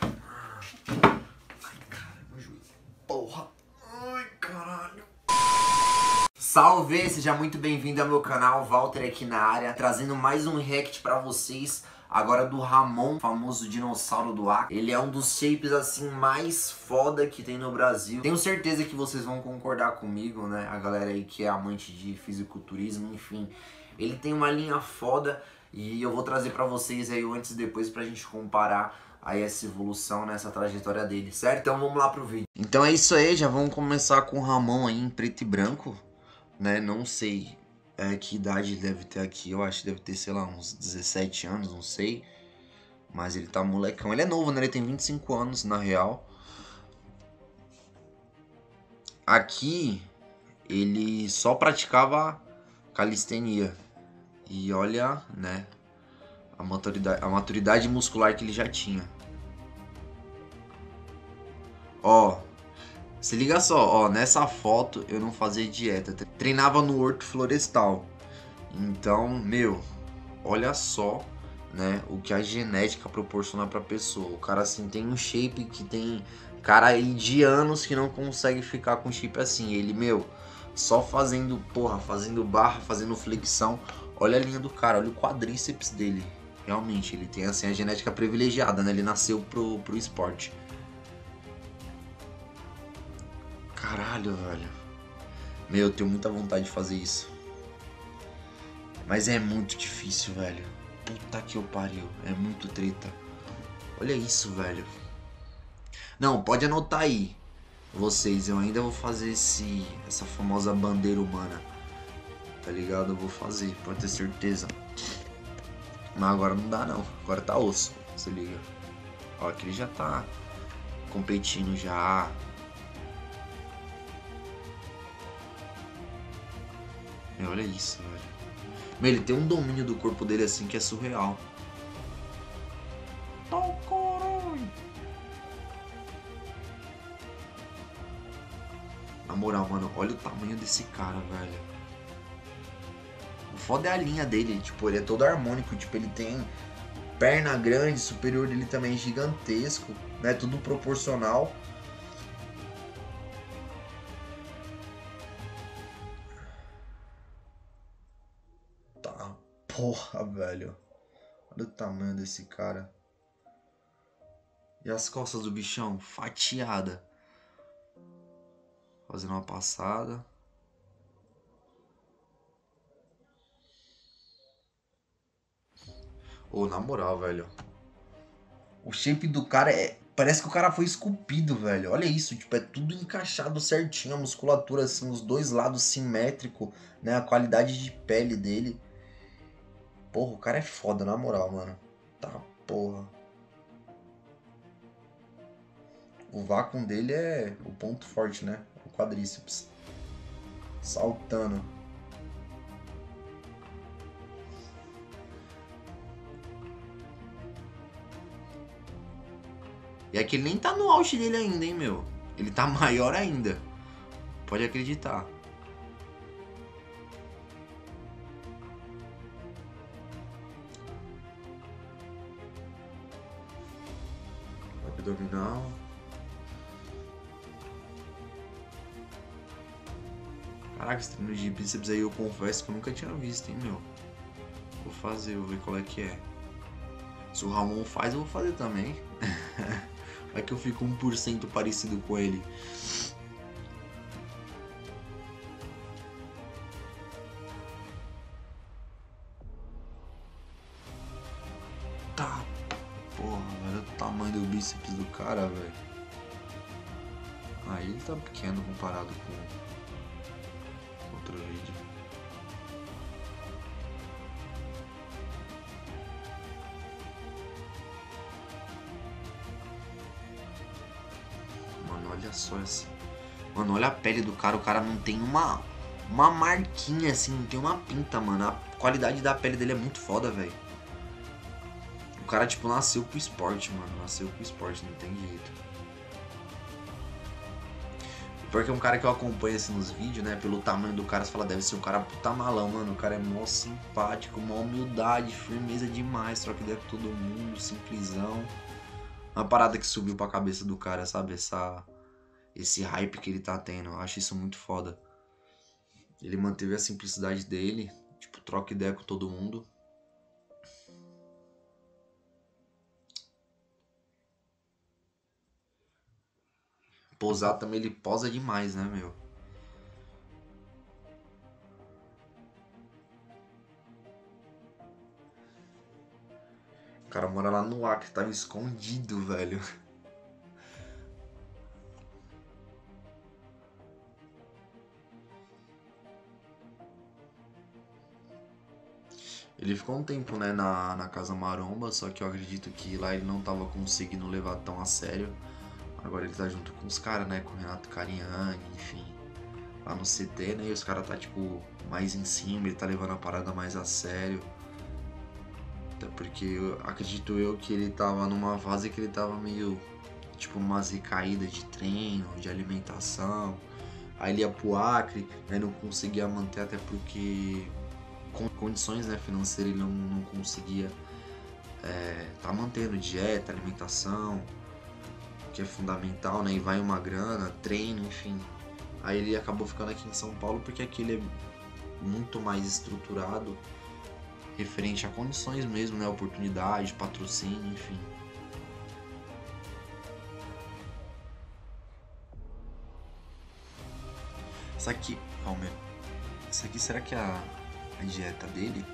Ai, meu joelho. Porra. Ai, caralho. Salve, seja muito bem-vindo ao meu canal, Walter aqui na área, trazendo mais um react pra vocês, agora do Ramon, famoso dinossauro do ar. Ele é um dos shapes assim mais foda que tem no Brasil. Tenho certeza que vocês vão concordar comigo, né? A galera aí que é amante de fisiculturismo, enfim. Ele tem uma linha foda e eu vou trazer pra vocês aí o antes e depois pra gente comparar aí essa evolução nessa trajetória dele, certo? Então vamos lá pro vídeo. Então é isso aí, já vamos começar com o Ramon aí em preto e branco né? Não sei é, que idade deve ter aqui. Eu acho que deve ter, sei lá, uns 17 anos, não sei. Mas ele tá molecão. Ele é novo, né? Ele tem 25 anos, na real. Aqui, ele só praticava calistenia. E olha, né? A maturidade, a maturidade muscular que ele já tinha. Ó, se liga só, ó, nessa foto eu não fazia dieta, treinava no horto florestal. Então, meu, olha só, né, o que a genética proporciona pra pessoa. O cara assim tem um shape que tem cara aí de anos que não consegue ficar com shape assim. Ele, meu, só fazendo, porra, fazendo barra, fazendo flexão. Olha a linha do cara, olha o quadríceps dele. Realmente, ele tem assim a genética privilegiada, né? Ele nasceu pro, pro esporte. Caralho, velho. Meu, eu tenho muita vontade de fazer isso. Mas é muito difícil, velho. Puta que eu pariu. É muito treta. Olha isso, velho. Não, pode anotar aí. Vocês, eu ainda vou fazer esse essa famosa bandeira humana. Tá ligado? Eu vou fazer, pode ter certeza. Mas agora não dá não. Agora tá osso. Se liga. Ó, aqui ele já tá competindo já. Meu, olha isso, velho. Meu, ele tem um domínio do corpo dele assim que é surreal. Na moral, mano, olha o tamanho desse cara, velho. Foda é a linha dele, tipo, ele é todo harmônico, tipo, ele tem perna grande, superior dele também é gigantesco, né? Tudo proporcional. Porra, velho. Olha o tamanho desse cara. E as costas do bichão? Fatiada. Fazendo uma passada. Ô, na moral, velho. O shape do cara é. Parece que o cara foi esculpido, velho. Olha isso, tipo, é tudo encaixado certinho. A musculatura, assim, os dois lados simétrico, né? A qualidade de pele dele. Porra, o cara é foda, na moral, mano. Tá, porra. O vácuo dele é o ponto forte, né? O quadríceps. Saltando. E aqui ele nem tá no auge dele ainda, hein, meu. Ele tá maior ainda. Pode acreditar. abdominal. Caraca, esse treino de bíceps aí eu confesso que eu nunca tinha visto, hein, meu. Vou fazer, vou ver qual é que é. Se o Ramon faz, eu vou fazer também. Vai que eu fico 1% parecido com ele. Tá Porra, olha o tamanho do bíceps do cara, velho. Aí ele tá pequeno comparado com olha só esse. Mano, olha a pele do cara. O cara não tem uma, uma marquinha assim, não tem uma pinta, mano. A qualidade da pele dele é muito foda, velho. O cara, tipo, nasceu pro esporte, mano. Nasceu pro esporte, não tem jeito. Porque é um cara que eu acompanho assim nos vídeos, né? Pelo tamanho do cara, você fala, deve ser um cara puta malão, mano. O cara é mó simpático, mó humildade, firmeza demais, troca ideia com todo mundo, simplesão. uma parada que subiu pra cabeça do cara, sabe? Essa, esse hype que ele tá tendo. Eu acho isso muito foda. Ele manteve a simplicidade dele, tipo, troca ideia com todo mundo. Posar também, ele posa demais, né, meu? O cara mora lá no Acre, tava escondido, velho. Ele ficou um tempo, né, na, na Casa Maromba, só que eu acredito que lá ele não tava conseguindo levar tão a sério. Agora ele tá junto com os caras, né, com o Renato Cariani, enfim, lá no CT, né, e os caras tá, tipo, mais em cima, ele tá levando a parada mais a sério. Até porque eu acredito eu que ele tava numa fase que ele tava meio, tipo, umas recaídas de treino, de alimentação. Aí ele ia pro Acre, aí não conseguia manter até porque condições né, financeiras ele não, não conseguia é, tá mantendo dieta, alimentação, que é fundamental, né? E vai uma grana, treino, enfim. Aí ele acabou ficando aqui em São Paulo porque aqui ele é muito mais estruturado referente a condições mesmo, né? Oportunidade, patrocínio, enfim. Isso aqui, calma. Isso aqui será que a, a dieta dele?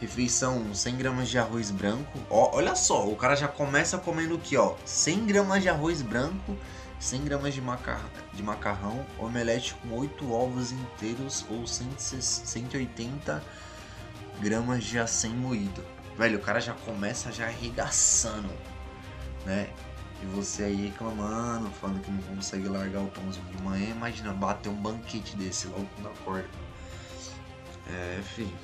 Refeição 100 gramas de arroz branco. Ó, olha só, o cara já começa comendo aqui, ó. 100 gramas de arroz branco, 100 gramas de, macarrão, de macarrão omelete com 8 ovos inteiros ou 180 gramas de acém moído. Velho, o cara já começa já arregaçando, né? E você aí reclamando, falando que não consegue largar o pãozinho de manhã. Imagina bater um banquete desse logo quando acorda. É, filho.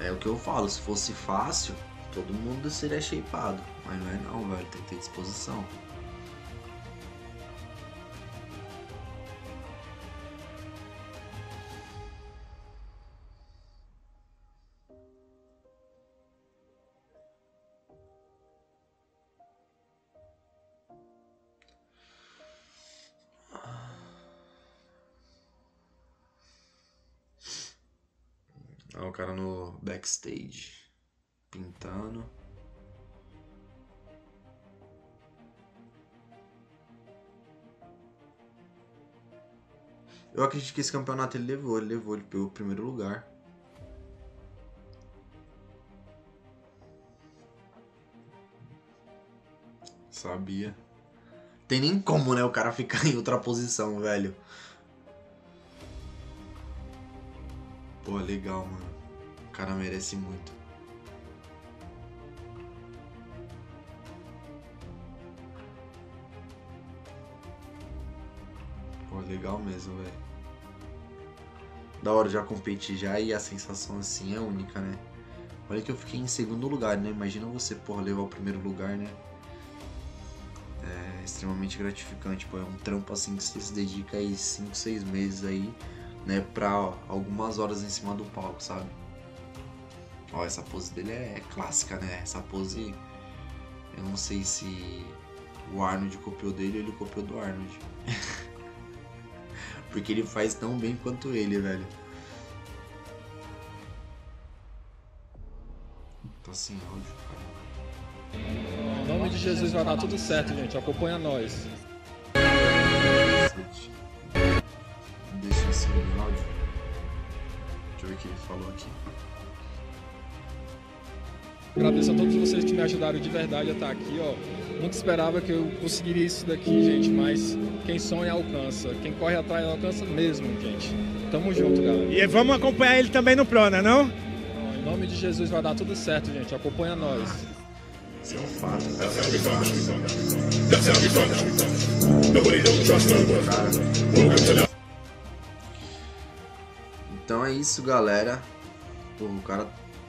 É o que eu falo, se fosse fácil, todo mundo seria shapeado. Mas não é não, velho. Tem que ter disposição. Olha o cara no backstage pintando. Eu acredito que esse campeonato ele levou, ele levou, ele pegou o primeiro lugar. Sabia. Tem nem como, né, o cara ficar em outra posição, velho. Pô, legal, mano. Cara merece muito. Pô, legal mesmo, velho. Da hora já competir já e a sensação assim é única, né? Olha que eu fiquei em segundo lugar, né? Imagina você, porra, levar o primeiro lugar, né? É extremamente gratificante, pô. É um trampo assim que você se dedica aí 5, 6 meses aí né, pra algumas horas em cima do palco, sabe? Ó, essa pose dele é clássica, né? Essa pose, eu não sei se o Arnold copiou dele ou ele copiou do Arnold. Porque ele faz tão bem quanto ele, velho. Tá sem áudio, cara. Em nome de Jesus vai dar tudo certo, gente. Acompanha nós. áudio. Deixa eu ver o que ele falou aqui. Agradeço a todos vocês que me ajudaram de verdade a estar aqui, ó. Nunca esperava que eu conseguiria isso daqui, gente, mas quem sonha alcança. Quem corre atrás alcança mesmo, gente. Tamo junto, galera. E vamos acompanhar ele também no Prona, não? Em nome de Jesus vai dar tudo certo, gente. Acompanha nós. Isso é um fato. Cara. Então é isso, galera. Pô, o cara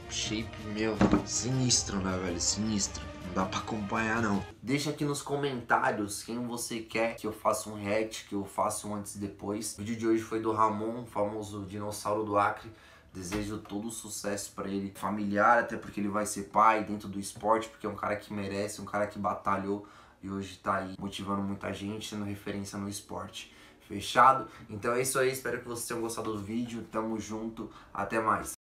shape, meu, sinistro, né, velho? Sinistro. Não dá pra acompanhar, não. Deixa aqui nos comentários quem você quer que eu faça um react, que eu faça um antes e depois. O vídeo de hoje foi do Ramon, famoso dinossauro do Acre. Desejo todo sucesso para ele, familiar, até porque ele vai ser pai dentro do esporte, porque é um cara que merece, um cara que batalhou e hoje tá aí motivando muita gente, sendo referência no esporte. Fechado? Então é isso aí, espero que vocês tenham gostado do vídeo. Tamo junto, até mais.